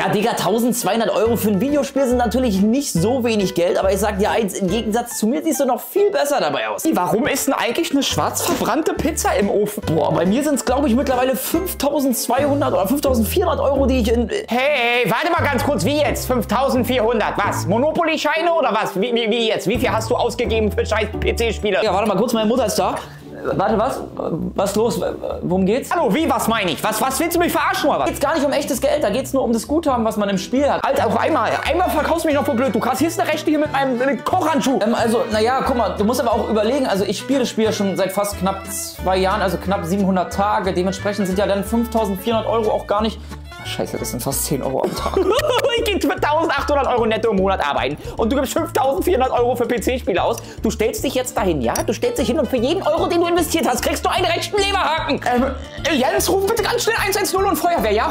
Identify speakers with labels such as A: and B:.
A: Ja, Digga, 1200 Euro für ein Videospiel sind natürlich nicht so wenig Geld, aber ich sag dir eins, im Gegensatz zu mir siehst du noch viel besser dabei aus.
B: Warum ist denn eigentlich eine schwarz verbrannte Pizza im Ofen?
A: Boah, bei mir sind es, glaube ich, mittlerweile 5200 oder 5400 Euro, die ich in...
B: Hey, warte mal ganz kurz, wie jetzt? 5400, was? Monopoly-Scheine oder was? Wie, wie, wie jetzt? Wie viel hast du ausgegeben für scheiß PC-Spiele?
A: Ja, warte mal kurz, meine Mutter ist da. Warte, was? Was ist los? Worum geht's?
B: Hallo, wie, was meine ich? Was, was willst du mich verarschen oder was?
A: geht's gar nicht um echtes Geld, da geht's nur um das Guthaben, was man im Spiel hat.
B: Alter, auf einmal, einmal verkaufst du mich noch für blöd. Du kassierst eine Rechte hier mit meinem mit Kochhandschuh.
A: Ähm, also, naja, guck mal, du musst aber auch überlegen, also ich spiele das Spiel ja schon seit fast knapp zwei Jahren, also knapp 700 Tage. Dementsprechend sind ja dann 5400 Euro auch gar nicht Ach, Scheiße, das sind fast 10 Euro am Tag.
B: ich gehe für 1800 Euro netto im Monat arbeiten und du gibst 5400 Euro für PC-Spiele aus. Du stellst dich jetzt dahin, ja? Du stellst dich hin und für jeden Euro, den du investiert hast, kriegst du einen rechten Leberhaken.
A: Ähm, Jens, ruf bitte ganz schnell 110 und Feuerwehr, ja?